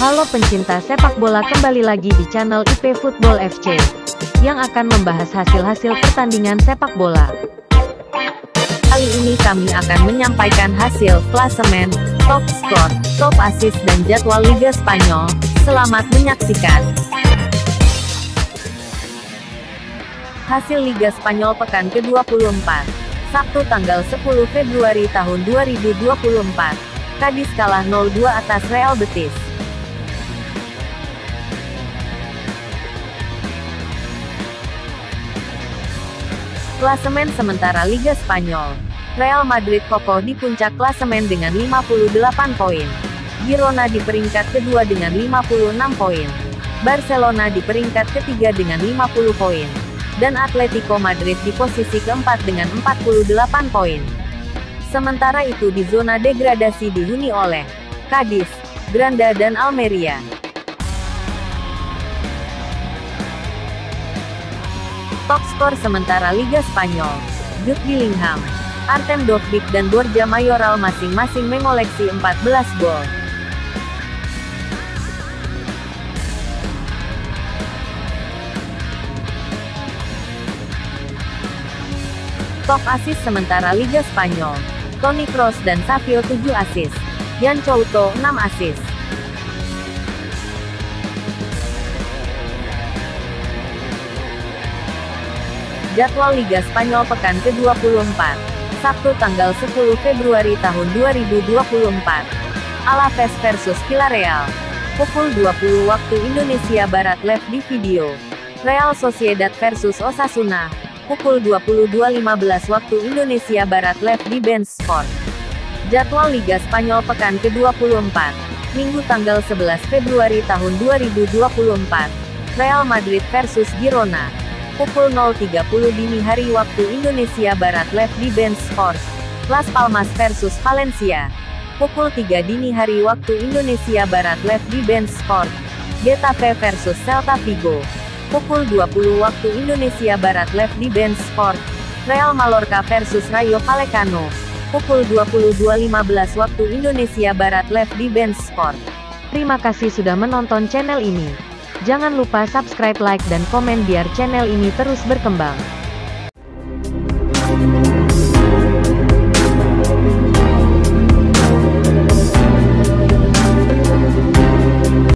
Halo pencinta sepak bola kembali lagi di channel IP Football FC yang akan membahas hasil-hasil pertandingan sepak bola. Kali ini kami akan menyampaikan hasil klasemen, top skor, top assist dan jadwal Liga Spanyol. Selamat menyaksikan. Hasil Liga Spanyol pekan ke-24. Sabtu tanggal 10 Februari tahun 2024. Kadis kalah 0-2 atas Real Betis. Klasemen sementara Liga Spanyol. Real Madrid kokoh di puncak klasemen dengan 58 poin. Girona di peringkat kedua dengan 56 poin. Barcelona di peringkat ketiga dengan 50 poin. Dan Atletico Madrid di posisi keempat dengan 48 poin. Sementara itu di zona degradasi dihuni oleh Cadiz, Granda dan Almeria. Top skor sementara Liga Spanyol, Jude Bellingham, Artem Dovbyk dan Borja Mayoral masing-masing mengoleksi 14 gol. Top asis sementara Liga Spanyol, Toni Kroos dan Savio 7 asis. Jan Couto 6 asis. Jadwal Liga Spanyol pekan ke-24. Sabtu tanggal 10 Februari tahun 2024. Alaves versus Villarreal. Pukul 20 waktu Indonesia Barat live di video. Real Sociedad versus Osasuna pukul 22.15 waktu Indonesia Barat live di Band Sport. Jadwal Liga Spanyol pekan ke-24. Minggu tanggal 11 Februari tahun 2024. Real Madrid versus Girona. Pukul 0.30 dini hari waktu Indonesia Barat live di Band Sport. Las Palmas versus Valencia. Pukul 3 dini hari waktu Indonesia Barat live di Band Sport. Getafe versus Celta Vigo pukul 20 waktu Indonesia Barat live di Band Sport. Real Mallorca versus Rayo Vallecano. Pukul 22.15 waktu Indonesia Barat live di Band Sport. Terima kasih sudah menonton channel ini. Jangan lupa subscribe, like, dan komen biar channel ini terus berkembang.